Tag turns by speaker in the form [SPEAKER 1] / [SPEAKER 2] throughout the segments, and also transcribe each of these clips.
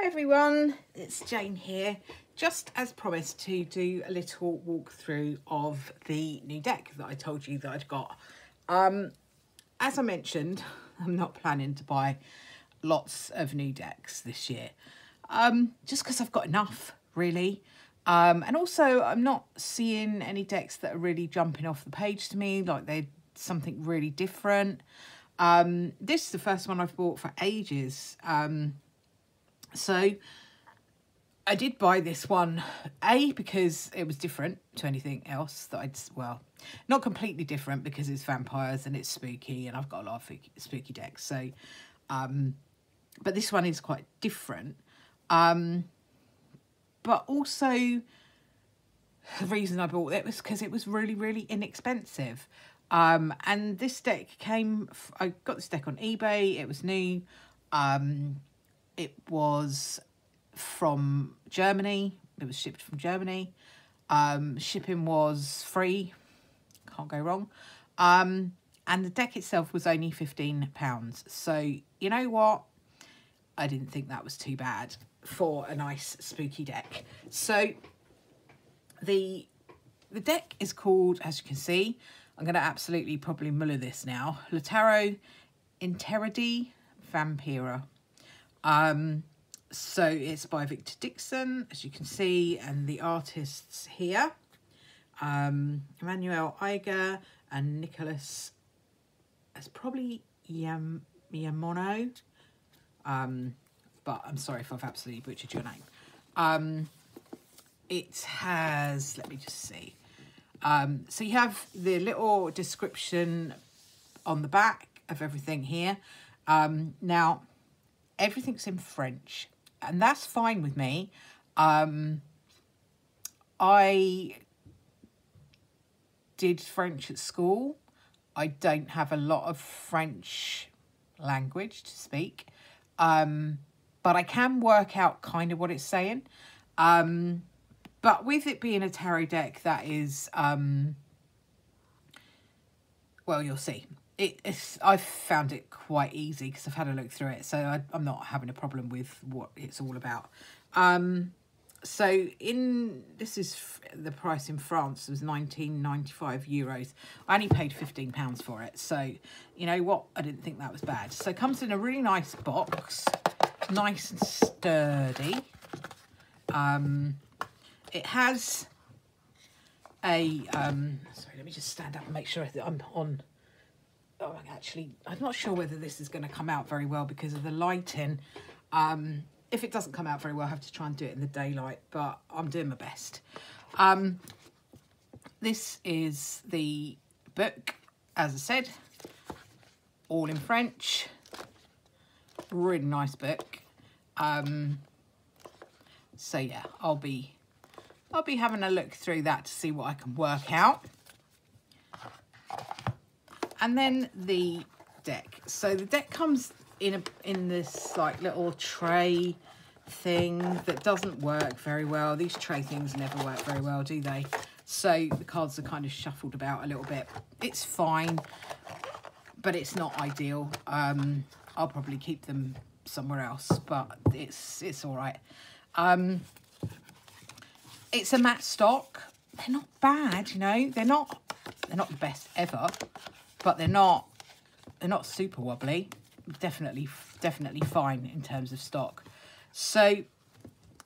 [SPEAKER 1] Hi everyone, it's Jane here. Just as promised to do a little walkthrough of the new deck that I told you that I'd got. Um, as I mentioned, I'm not planning to buy lots of new decks this year. Um, just because I've got enough, really. Um, and also, I'm not seeing any decks that are really jumping off the page to me, like they're something really different. Um, this is the first one I've bought for ages. Um, so I did buy this one, A, because it was different to anything else that I'd, well, not completely different because it's vampires and it's spooky and I've got a lot of spooky decks. So, um, but this one is quite different. Um, but also the reason I bought it was because it was really, really inexpensive. Um, and this deck came, I got this deck on eBay, it was new. Um, it was from Germany, it was shipped from Germany. Um, shipping was free, can't go wrong. Um, and the deck itself was only £15. So, you know what? I didn't think that was too bad for a nice spooky deck. So, the the deck is called, as you can see, I'm going to absolutely probably muller this now. Lautaro Interredi Vampira. Um, so it's by Victor Dixon, as you can see, and the artists here, um, Emmanuel Eiger and Nicholas, it's probably Yam Yamono, um, but I'm sorry if I've absolutely butchered your name. Um, it has, let me just see, um, so you have the little description on the back of everything here. Um, now, everything's in French, and that's fine with me. Um, I did French at school. I don't have a lot of French language to speak, um, but I can work out kind of what it's saying. Um, but with it being a tarot deck that is, um, well, you'll see. It, I've found it quite easy because I've had a look through it. So I, am not having a problem with what it's all about. Um, so in, this is the price in France was 1995 euros. I only paid 15 pounds for it. So you know what? I didn't think that was bad. So it comes in a really nice box, nice and sturdy. Um, it has a, um, sorry, let me just stand up and make sure I'm on. Oh, actually, I'm not sure whether this is going to come out very well because of the lighting. Um, if it doesn't come out very well, I have to try and do it in the daylight, but I'm doing my best. Um, this is the book, as I said, all in French. Really nice book. Um, so yeah, I'll be I'll be having a look through that to see what I can work out. And then the deck. So the deck comes in a in this like little tray thing that doesn't work very well. These tray things never work very well, do they? So the cards are kind of shuffled about a little bit. It's fine, but it's not ideal. Um, I'll probably keep them somewhere else, but it's it's all right. Um, it's a matte stock. They're not bad, you know. They're not they're not the best ever, but they're not they're not super wobbly. Definitely definitely fine in terms of stock. So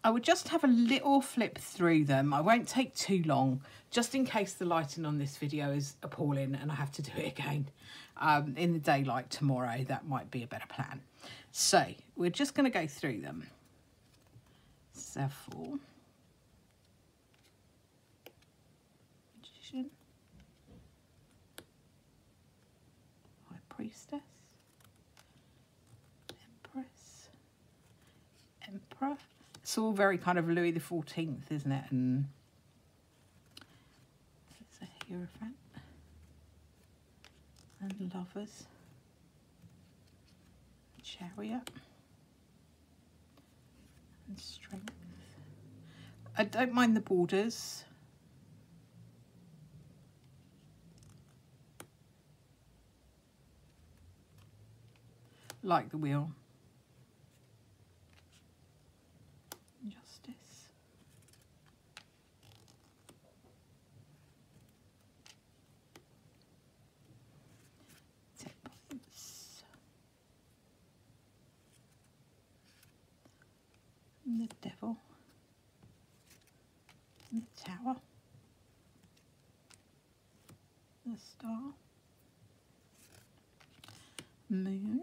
[SPEAKER 1] I would just have a little flip through them. I won't take too long, just in case the lighting on this video is appalling and I have to do it again um, in the daylight tomorrow. That might be a better plan. So we're just going to go through them. Several. It's all very kind of Louis the Fourteenth, isn't it? And it's a Hierophant and Lovers, Chariot and Strength. I don't mind the borders. like the wheel. the devil, the tower, the star, moon,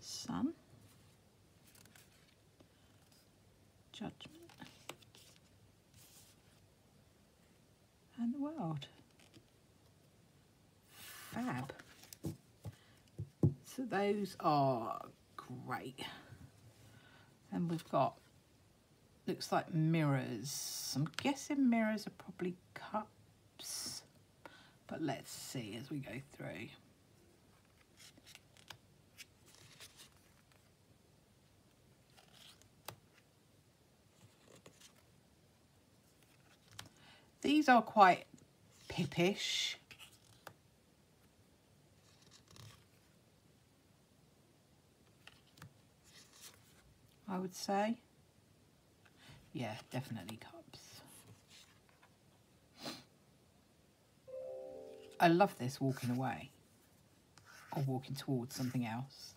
[SPEAKER 1] sun, judgment, and the world. Fab. So those are great. And we've got, looks like mirrors. I'm guessing mirrors are probably cups. But let's see as we go through. These are quite pippish. I would say. Yeah, definitely I love this walking away or walking towards something else.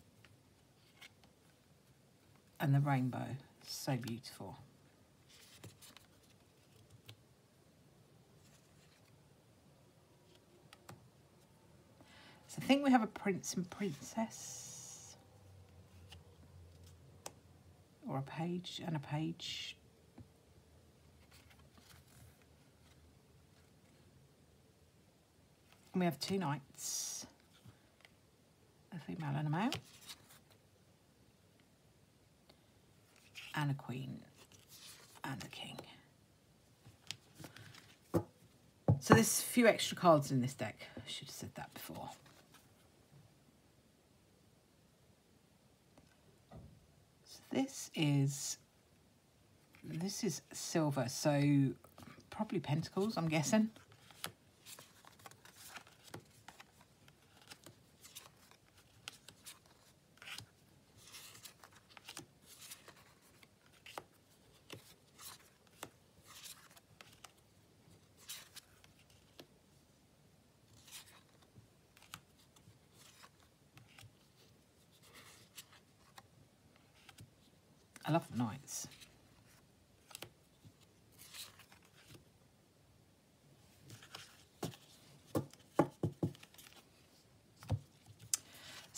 [SPEAKER 1] And the rainbow, so beautiful. So I think we have a prince and princess. Or a page and a page. And we have two knights. A female and a male. And a queen and a king. So there's a few extra cards in this deck. I should have said that before. So this is this is silver so probably pentacles i'm guessing I love the knights.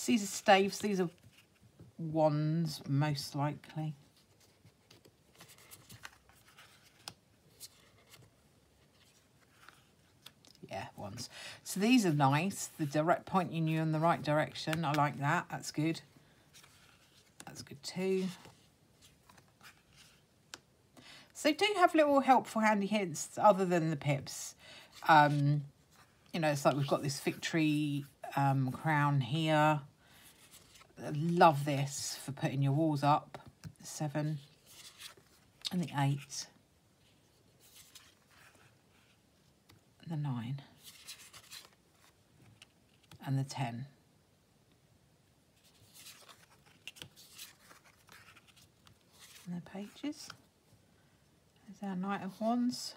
[SPEAKER 1] These are staves, these are wands most likely. Yeah, wands. So these are nice. The direct pointing you knew in the right direction. I like that. That's good. That's good too. So they do have little helpful handy hints other than the pips. Um, you know, it's like we've got this victory um, crown here. Love this for putting your walls up. Seven and the eight. And the nine. And the ten. And the pages our Knight of Wands.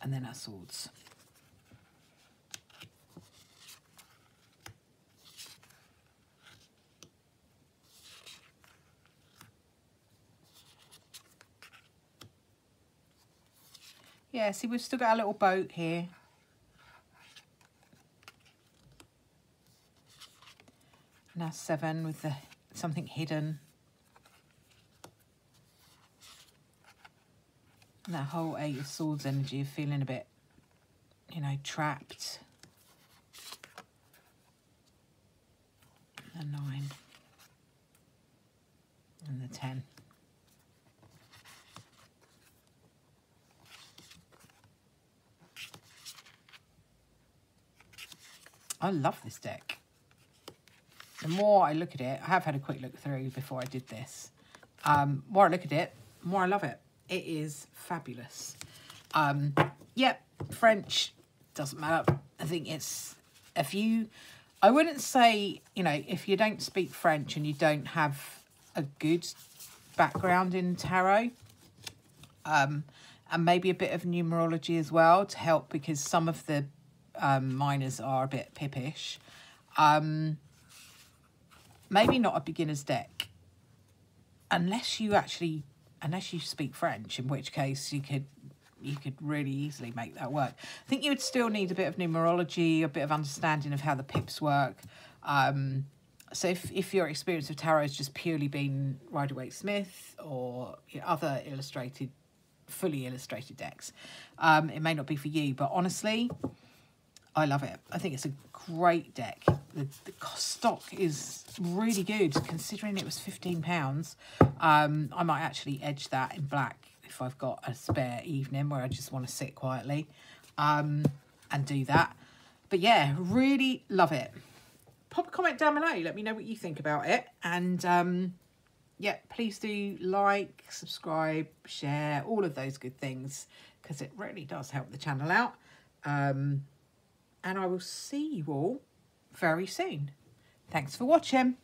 [SPEAKER 1] And then our swords. Yeah, see, we've still got a little boat here. Now seven with the something hidden. And that whole Eight of Swords energy of feeling a bit, you know, trapped. The nine. And the ten. I love this deck. The more I look at it, I have had a quick look through before I did this. Um, more I look at it, more I love it. It is fabulous. Um, yep, French, doesn't matter. I think it's, if you, I wouldn't say, you know, if you don't speak French and you don't have a good background in tarot, um, and maybe a bit of numerology as well to help because some of the um, minors are a bit pippish. Um, maybe not a beginner's deck unless you actually unless you speak French, in which case you could you could really easily make that work. I think you would still need a bit of numerology, a bit of understanding of how the pips work. Um, so if, if your experience of tarot has just purely been Rider Waite Smith or other illustrated, fully illustrated decks, um, it may not be for you. But honestly, I love it. I think it's a great deck. The, the stock is really good considering it was £15. Um, I might actually edge that in black if I've got a spare evening where I just want to sit quietly um, and do that. But yeah, really love it. Pop a comment down below. Let me know what you think about it. And um, yeah, please do like, subscribe, share, all of those good things because it really does help the channel out. Um, and I will see you all very soon. Thanks for watching.